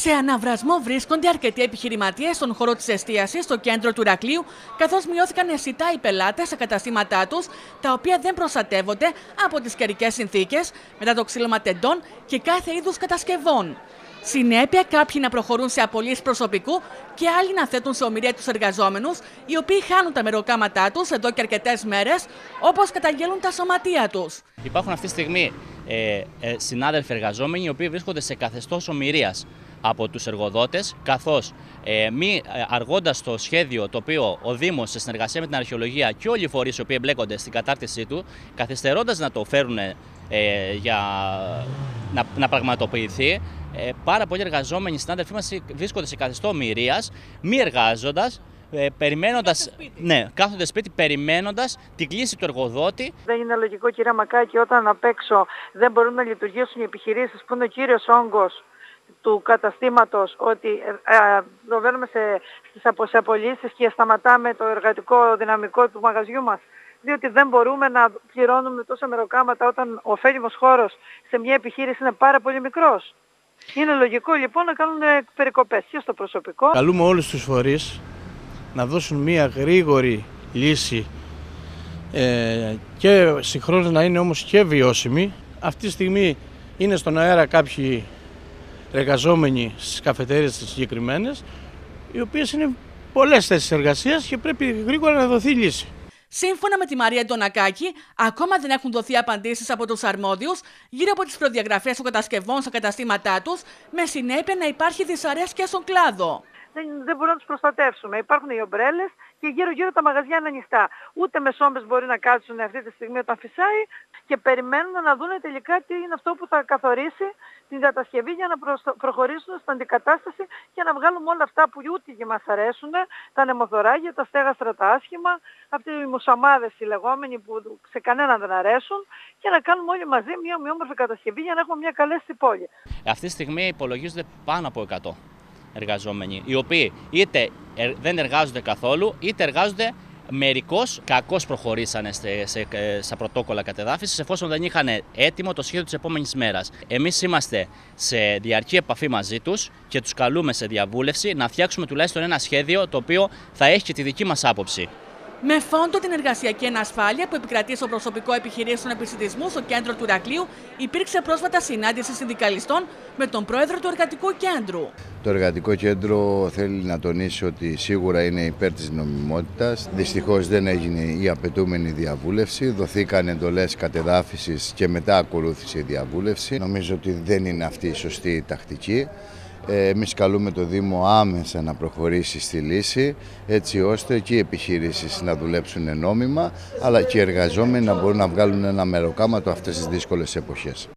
Σε αναβρασμό βρίσκονται αρκετοί επιχειρηματίες στον χώρο της εστίασης στο κέντρο του Ρακλείου, καθώς μειώθηκαν αισθητά οι πελάτες σε καταστήματά τους, τα οποία δεν προστατεύονται από τις καιρικές συνθήκες, μετά το ξύλωμα τεντών και κάθε είδους κατασκευών. Συνέπεια, κάποιοι να προχωρούν σε απολύσεις προσωπικού και άλλοι να θέτουν σε ομοιρία τους εργαζόμενους, οι οποίοι χάνουν τα μεροκάματά τους εδώ και αρκετές μέρες, όπως καταγγέλουν τα σωματεία τους. Υπάρχουν αυτή τη στιγμή ε, ε, συνάδελφοι εργαζόμενοι οι οποίοι βρίσκονται σε καθεστώς ομοιρίας από τους εργοδότες, καθώς ε, μη ε, αργώντας το σχέδιο το οποίο ο Δήμος σε συνεργασία με την αρχαιολογία και όλοι οι φορείς οι οποίοι εμπλέκονται στην κατάρτισή του, καθυστερώντας να το φέρουν ε, για να, να πραγματοποιηθεί, ε, πάρα πολλοί εργαζόμενοι συνάδελφοί μας βρίσκονται σε καθεστώς μοιρίας, μη εργάζοντας, ε, περιμένοντα. Ναι, κάθονται σπίτι περιμένοντας την κλίση του εργοδότη. Δεν είναι λογικό, κυρία Μακάκη, όταν απ' έξω δεν μπορούν να λειτουργήσουν οι επιχειρήσεις που είναι ο κύριος όγκος του καταστήματος ότι ε, ε, προβαίνουμε σε, στις απολύσεις και σταματάμε το εργατικό δυναμικό του μαγαζιού μας διότι δεν μπορούμε να πληρώνουμε τόσα μεροκάματα όταν ο ωφέλιμος χώρος σε μια επιχείρηση είναι πάρα πολύ μικρός. Είναι λογικό λοιπόν να κάνουν περικοπές και στο προσωπικό. Καλούμε όλους τους φορείς να δώσουν μια γρήγορη λύση ε, και συγχρόνως να είναι όμως και βιώσιμη. Αυτή τη στιγμή είναι στον αέρα κάποιοι εργαζόμενοι στις καφετέρειες τις συγκεκριμένες, οι οποίες είναι πολλές θέσεις εργασίας και πρέπει γρήγορα να δοθεί λύση. Σύμφωνα με τη Μαρία Ντονακάκη, ακόμα δεν έχουν δοθεί απαντήσεις από τους αρμόδιους γύρω από τις προδιαγραφές των κατασκευών στα καταστήματά τους, με συνέπεια να υπάρχει δυσαρέσκεια στον κλάδο δεν, δεν μπορούμε να τους προστατεύσουμε. Υπάρχουν οι ομπρέλες και γύρω-γύρω τα μαγαζιά είναι ανοιχτά. Ούτε με σόμπες μπορεί να κάτσουν αυτή τη στιγμή όταν φυσάει και περιμένουν να δουν τελικά τι είναι αυτό που θα καθορίσει την κατασκευή για να προχωρήσουν στην αντικατάσταση και να βγάλουμε όλα αυτά που ούτε και μας αρέσουν, τα νεμοθωράγια, τα στέγαστρα τα άσχημα, αυτοί οι μουσαμάδες οι λεγόμενοι που σε κανέναν δεν αρέσουν και να κάνουμε όλοι μαζί μια ομοιόμορφη κατασκευή για να έχουμε μια καλή πόλη. Αυτή τη στιγμή υπολογίζονται πάνω από 100 εργαζόμενοι, οι οποίοι είτε δεν εργάζονται καθόλου, είτε εργάζονται μερικώς κακώς προχωρήσανε σε, σε, στα πρωτόκολλα κατεδάφισης, εφόσον δεν είχαν έτοιμο το σχέδιο της επόμενης μέρας. Εμείς είμαστε σε διαρκή επαφή μαζί τους και τους καλούμε σε διαβούλευση να φτιάξουμε τουλάχιστον ένα σχέδιο το οποίο θα έχει και τη δική μας άποψη. Με φόντο την εργασιακή ανασφάλεια που επικρατεί στο προσωπικό επιχειρήσεων επιστημισμού στο κέντρο του Ρακλείου, υπήρξε πρόσφατα συνάντηση συνδικαλιστών με τον πρόεδρο του Εργατικού Κέντρου. Το Εργατικό Κέντρο θέλει να τονίσει ότι σίγουρα είναι υπέρ της νομιμότητας. Δυστυχώς δεν έγινε η απαιτούμενη διαβούλευση. Δοθήκαν εντολές κατεδάφισης και μετά ακολούθησε η διαβούλευση. Νομίζω ότι δεν είναι αυτή η σωστή τακτική. Ε, εμείς καλούμε το Δήμο άμεσα να προχωρήσει στη λύση έτσι ώστε και οι επιχειρήσεις να δουλέψουν νόμιμα αλλά και οι εργαζόμενοι να μπορούν να βγάλουν ένα μεροκάματο αυτές τις δύσκολες εποχές.